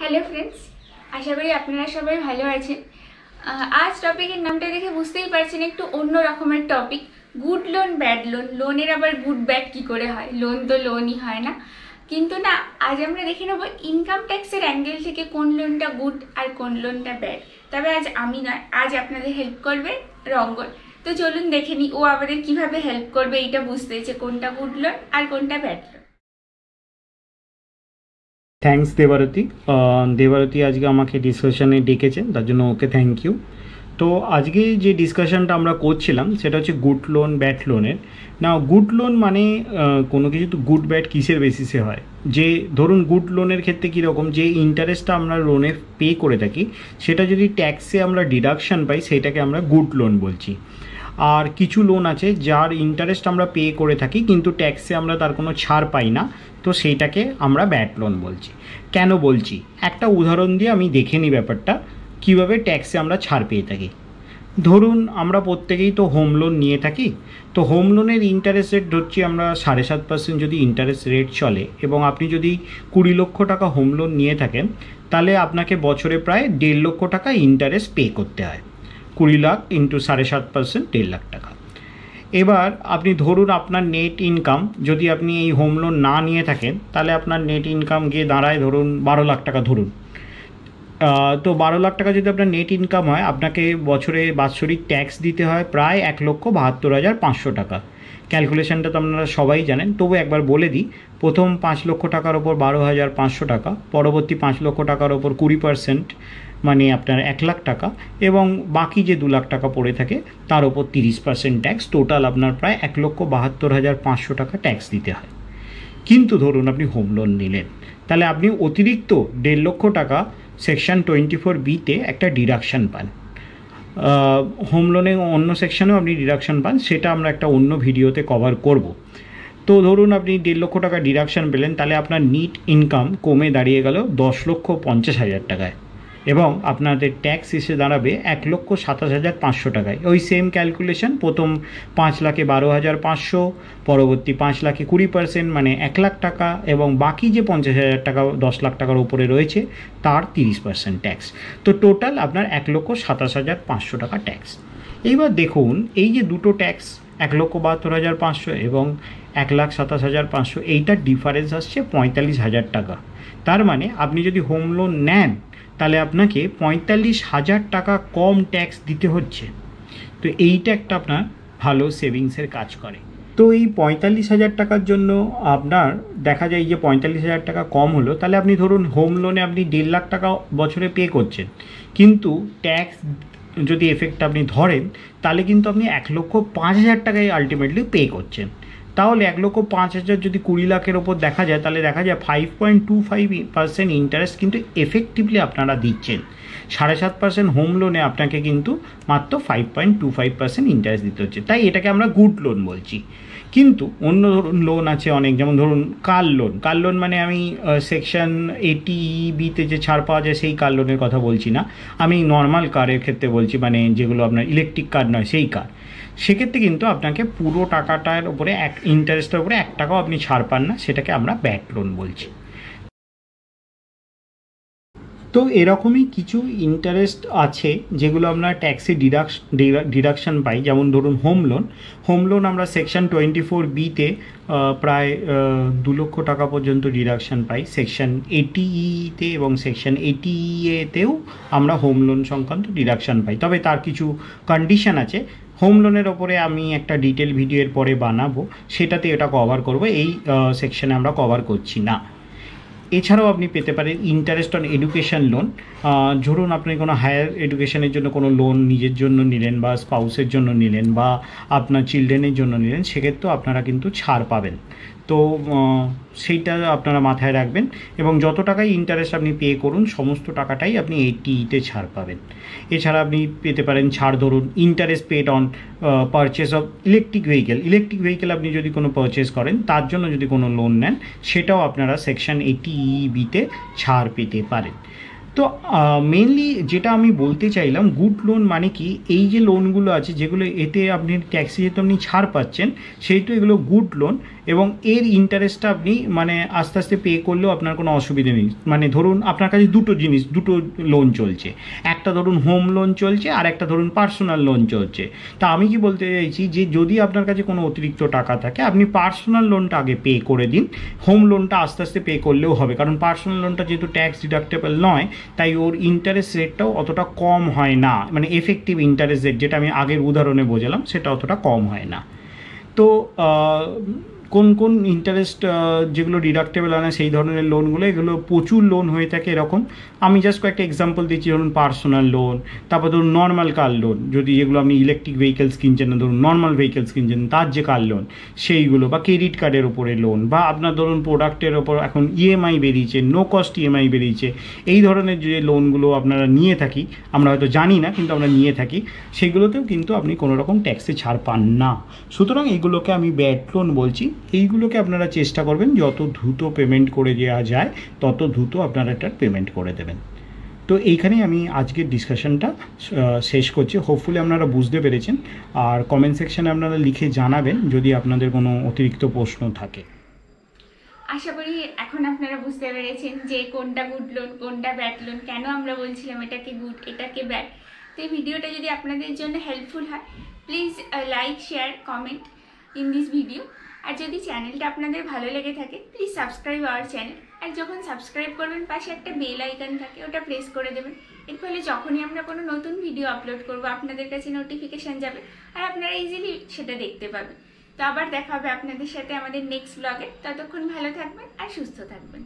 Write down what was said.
Hello friends আশা করি আপনারা সবাই ভালো আছেন। আজ টপিকের নামটা দেখে বুঝতেই পারছেন, একটু অন্য রকমের topic good loan bad loan লোনের আবার গুড ব্যাড কি করে হয়? লোন তো লোনই হয় না। কিন্তু না, আজ আমরা দেখে নেব ইনকাম ট্যাক্সের অ্যাঙ্গেল থেকে কোন লোনটা গুড আর কোন লোনটা ব্যাড তবে আজ আমি নয়, আজ আপনাদের হেল্প করবে রঙ্গন। তো চলুন দেখে নিই, ও আমাদের কীভাবে হেল্প করবে, এইটা বুঝতে যে কোনটা গুড লোন আর কোনটা bad loan thanks Debarati Debarati আজকে আমাকে ডিসকাশনে ডেকেছেন তার জন্য ওকে থ্যাংক ইউ তো আজকে যে ডিসকাশনটা আমরা করছিলাম, সেটা হচ্ছে গুড লোন ব্যাড লোনের না গুড লোন মানে কোনো কিছু তো গুড ব্যাড কিসের বেসিসে হয়? যে, ধরুন গুড লোনের ক্ষেত্রে কীরকম, যে ইন্টারেস্টটা আমরা লোনে পে করে থাকি, সেটা যদি ট্যাক্সে আমরা ডিডাকশন পাই, সেটাকে আমরা গুড লোন বলছি। আর কিছু লোন আছে যার ইন্টারেস্ট আমরা পে করে থাকি, কিন্তু ট্যাক্সে আমরা তার কোনো ছাড় পাই না। তো সেইটাকে আমরা ব্যাড লোন বলছি। কেন বলছি? একটা উদাহরণ দিয়ে আমি দেখে নিই ব্যাপারটা, কীভাবে ট্যাক্সে আমরা ছাড় পেয়ে থাকি। ধরুন, আমরা প্রত্যেকেই তো হোম লোন নিয়ে থাকি, তো হোম লোনের ইন্টারেস্ট রেট ধরছি আমরা সাড়ে সাত পার্সেন্ট যদি ইন্টারেস্ট রেট চলে, এবং আপনি যদি কুড়ি লক্ষ টাকা হোম লোন নিয়ে থাকেন, তাহলে আপনাকে বছরে প্রায় দেড় লক্ষ টাকা ইন্টারেস্ট পে করতে হয়। কুড়ি লাখ ইন্টু সাড়ে সাত পার্সেন্ট দেড় লাখ টাকা। এবার আপনি ধরুন আপনার নেট ইনকাম যদি আপনি এই হোম লোন না নিয়ে থাকেন, তাহলে আপনার নেট ইনকাম গিয়ে দাঁড়ায় ধরুন বারো লাখ টাকা ধরুন। তো বারো লাখ টাকা যদি আপনার নেট ইনকাম হয়, আপনাকে বছরে বাৎসরিক ট্যাক্স দিতে হয় প্রায় এক লক্ষ বাহাত্তর হাজার পাঁচশো টাকা। ক্যালকুলেশনটা তো আপনারা সবাই জানেন। তবু একবার বলে দিই, প্রথম পাঁচ লক্ষ টাকার ওপর বারো হাজার পাঁচশো টাকা, পরবর্তী পাঁচ লক্ষ টাকার ওপর কুড়ি পার্সেন্ট মানে আপনার এক লাখ টাকা এবং বাকি যে দু লাখ টাকা পড়ে থাকে, তার ওপর তিরিশ পার্সেন্ট ট্যাক্স টোটাল আপনার প্রায় এক লক্ষ বাহাত্তর হাজার পাঁচশো টাকা ট্যাক্স দিতে হয়। কিন্তু ধরুন আপনি হোম লোন নিলেন, তাহলে আপনি অতিরিক্ত দেড় লক্ষ টাকা সেকশন টোয়েন্টি ফোর বিতে একটা ডিডাকশান পান। হোম লোনে অন্য সেকশনেও আপনি ডিডাকশন পান, সেটা আমরা একটা অন্য ভিডিওতে কভার করব। তো ধরুন আপনি দেড় লক্ষ টাকা ডিডাকশন পেলেন, তাহলে আপনার নিট ইনকাম কমে দাঁড়িয়ে গেল দশ লক্ষ পঞ্চাশ হাজার টাকায়। এবং আপনাদের ট্যাক্স এসে দাঁড়াবে এক লক্ষ সাতাশ হাজার পাঁচশো টাকায়। ওই সেম ক্যালকুলেশন প্রথম পাঁচ লাখে বারো হাজার পাঁচশো, পরবর্তী পাঁচ লাখে কুড়ি পার্সেন্ট মানে এক লাখ টাকা, এবং বাকি যে পঞ্চাশ হাজার টাকা, দশ লাখ টাকার উপরে রয়েছে, তার তিরিশ পার্সেন্ট ট্যাক্স তো টোটাল আপনার এক লক্ষ সাতাশ হাজার পাঁচশো টাকা ট্যাক্স এইবার দেখুন, এই যে দুটো ট্যাক্স এক লক্ষ বাহাত্তর হাজার পাঁচশো এবং এক লাখ সাতাশ হাজার পাঁচশো, এইটার ডিফারেন্স আসছে পঁয়তাল্লিশ হাজার টাকা। তার মানে আপনি যদি হোম লোন নেন তাহলে আপনাকে পঁয়তাল্লিশ হাজার টাকা কম ট্যাক্স দিতে হচ্ছে। তো এইটা একটা আপনার ভালো সেভিংসের কাজ করে। তো এই পঁয়তাল্লিশ হাজার টাকার জন্য আপনার দেখা যায় যে পঁয়তাল্লিশ হাজার টাকা কম হলো, তাহলে আপনি ধরুন হোম লোনে আপনি দেড় লাখ টাকা বছরে পে করছেন। কিন্তু ট্যাক্স যদি এফেক্ট আপনি ধরেন, তাহলে কিন্তু আপনি এক লক্ষ পাঁচ হাজার টাকায় আলটিমেটলি পে করছেন। তাহলে এক লক্ষ পাঁচ হাজার যদি কুড়ি লাখের ওপর দেখা যায়, তাহলে দেখা যায় five point two five percent interest কিন্তু এফেক্টিভলি আপনারা দিচ্ছেন। সাড়ে সাত পার্সেন্ট হোম লোনে আপনাকে কিন্তু মাত্র five point two five percent interest দিতে হচ্ছে। তাই এটাকে আমরা গুড লোন বলছি। কিন্তু অন্য ধরুন লোন আছে অনেক, যেমন ধরুন কার লোন কার লোন মানে আমি সেকশন এইটি বিতে যে ছাড় পাওয়া যায়, সেই কার লোনের কথা বলছি না। আমি নর্মাল কারের ক্ষেত্রে বলছি মানে যেগুলো আপনার ইলেকট্রিক কার নয়, সেই কার সেক্ষেত্রে কিন্তু আপনাকে পুরো টাকাটার উপরে এক ইন্টারেস্টের উপরে এক টাকাও আপনি ছাড় পান না সেটাকে আমরা ব্যাট লোন বলছি। তো এরকমই কিছু ইন্টারেস্ট আছে যেগুলো আমরা ট্যাক্সে ডিডাকশ ডিডাকশন পাই। যেমন ধরুন হোম লোন হোম লোন আমরা সেকশন টোয়েন্টি ফোর বিতে প্রায় দু লক্ষ টাকা পর্যন্ত ডিডাকশন পাই। সেকশন এটিইতে এবং সেকশন এটিএতেও আমরা হোম লোন সংক্রান্ত ডিডাকশন পাই। তবে তার কিছু কন্ডিশন আছে। হোম লোনের ওপরে আমি একটা ডিটেল ভিডিও এর পরে বানাবো। সেটাতে এটা কভার করব। এই সেকশনে আমরা কভার করছি না। এছাড়াও আপনি পেতে পারেন ইন্টারেস্ট অন এডুকেশন লোন ধরুন আপনি কোনো হায়ার এডুকেশনের জন্য কোনো লোন নিজের জন্য নিলেন বা স্পাউসের জন্য নিলেন বা আপনার চিলড্রেনের জন্য নিলেন, সেক্ষেত্রেও আপনারা কিন্তু ছাড় পাবেন। তো সেইটা আপনারা মাথায় রাখবেন এবং যত টাকাই ইন্টারেস্ট আপনি পে করুন, সমস্ত টাকাটাই আপনি এইটিতে ছাড় পাবেন। এছাড়া আপনি পেতে পারেন ছাড় ধরুন interest paid on purchase of electric vehicle electric vehicle আপনি যদি কোনো পারচেস করেন, তার জন্য যদি কোনো লোন নেন, সেটাও আপনারা সেকশন এইটি বিতে ছাড় পেতে পারেন। তো মেনলি যেটা আমি বলতে চাইলাম গুড লোন মানে কি? এই যে লোনগুলো আছে, যেগুলো এতে আপনি ট্যাক্সি যেহেতু আপনি ছাড় পাচ্ছেন, সেহেতু এগুলো গুড লোন এবং এর ইন্টারেস্টটা আপনি মানে আস্তে আস্তে পে করলেও আপনার কোনো অসুবিধা নেই। মানে ধরুন আপনার কাছে দুটো জিনিস, দুটো লোন চলছে। একটা ধরুন হোম লোন চলছে আর একটা ধরুন পার্সোনাল লোন চলছে। তা আমি কি বলতে চাইছি যে যদি আপনার কাছে কোনো অতিরিক্ত টাকা থাকে, আপনি পার্সোনাল লোনটা আগে পে করে দিন। হোম লোনটা আস্তে আস্তে পে করলেও হবে। কারণ পার্সোনাল লোনটা যেহেতু ট্যাক্স ডিডাক্টেবল নয়, তাই ওর ইন্টারেস্ট রেটটাও অতটা কম হয় না। মানে এফেক্টিভ ইন্টারেস্ট রেট যেটা আমি আগের উদাহরণে বোঝালাম, সেটা অতটা কম হয় না। তো কোন কোন ইন্টারেস্ট যেগুলো ডিডাক্টেবল হয় না সেই ধরনের লোনগুলো এগুলো প্রচুর লোন হয়ে থাকে এরকম। আমি জাস্ট কয়েকটা এক্সাম্পল দিচ্ছি, ধরুন পার্সোনাল লোন তারপর ধরুন নর্মাল কার লোন যদি যেগুলো আপনি ইলেকট্রিক ভেহিকেলস কিনছেন না, ধরুন নর্মাল ভেহিকেলস কিনছেন, তার যে কার লোন সেইগুলো, বা ক্রেডিট কার্ডের ওপরে লোন বা আপনার ধরুন প্রোডাক্টের ওপর এখন ইএমআই বেরিয়েছে নো কস্ট ইএমআই বেরিয়েছে, এই ধরনের যে লোনগুলো আপনারা নিয়ে থাকি, আমরা হয়তো জানি না, কিন্তু আমরা নিয়ে থাকি, সেগুলোতেও কিন্তু আপনি কোনো রকম ট্যাক্সে ছাড় পান না। সুতরাং এগুলোকে আমি ব্যাড লোন বলছি। এইগুলোকে আপনারা চেষ্টা করবেন, যত দ্রুত পেমেন্ট করে দেওয়া যায়, তত দ্রুত আপনারা এটার পেমেন্ট করে দেবেন। তো এইখানেই আমি আজকের ডিসকাশনটা শেষ করছি। হোপফুলি আপনারা বুঝতে পেরেছেন। আর কমেন্ট সেকশানে আপনারা লিখে জানাবেন, যদি আপনাদের কোনো অতিরিক্ত প্রশ্ন থাকে। আশা করি এখন আপনারা বুঝতে পেরেছেন যে কোনটা গুড লোন কোনটা ব্যাড লোন কেন আমরা বলছিলাম এটাকে গুড এটাকে ব্যাড তো এই ভিডিওটা যদি আপনাদের জন্য হেল্পফুল হয় please like share comment in this video আর যদি চ্যানেলটা আপনাদের ভালো লেগে থাকে প্লিজ সাবস্ক্রাইব আওয়ার চ্যানেল আর যখন সাবস্ক্রাইব করবেন, পাশে একটা বেল আইকন থাকে, ওটা প্রেস করে দেবেন। এর ফলে যখনই আমরা কোনো নতুন ভিডিও আপলোড করব, আপনাদের কাছে নোটিফিকেশান যাবে আর আপনারা ইজিলি সেটা দেখতে পাবেন। তো আবার দেখা হবে আপনাদের সাথে আমাদের নেক্সট ব্লগে ততক্ষণ ভালো থাকবেন আর সুস্থ থাকবেন।